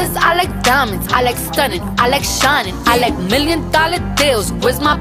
I like diamonds, I like stunning, I like shining, I like million dollar deals. Where's my